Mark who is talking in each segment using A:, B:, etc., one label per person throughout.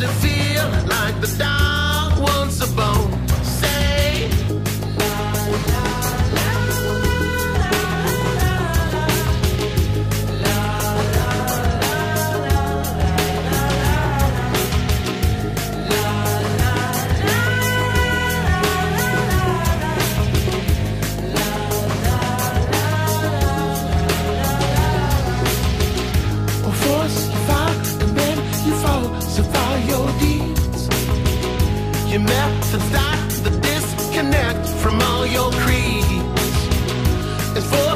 A: to feel like the from all your creeds. And for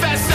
A: fast.